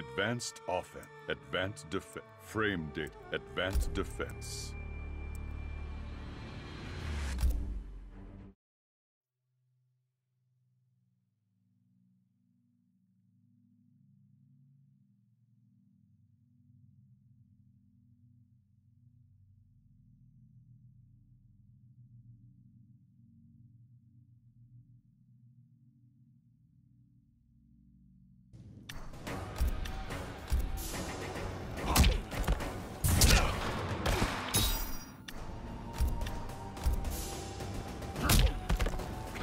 Advanced offense. Advanced defense. Frame data. Advanced defense.